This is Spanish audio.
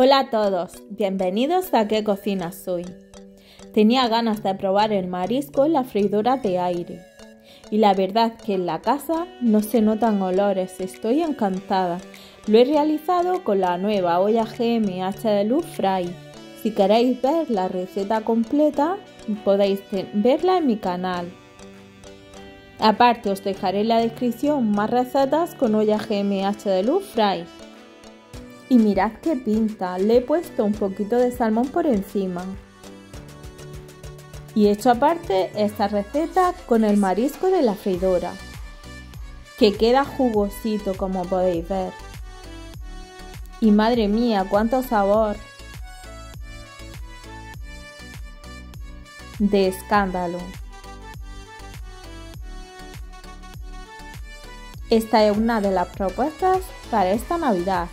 Hola a todos, bienvenidos a ¿Qué cocina soy? Tenía ganas de probar el marisco en la freidora de aire. Y la verdad que en la casa no se notan olores, estoy encantada. Lo he realizado con la nueva olla GMH de Luz Fry. Si queréis ver la receta completa, podéis verla en mi canal. Aparte os dejaré en la descripción más recetas con olla GMH de Luz Fry. Y mirad qué pinta, le he puesto un poquito de salmón por encima. Y he hecho aparte esta receta con el marisco de la freidora, que queda jugosito como podéis ver. Y madre mía, cuánto sabor. De escándalo. Esta es una de las propuestas para esta Navidad.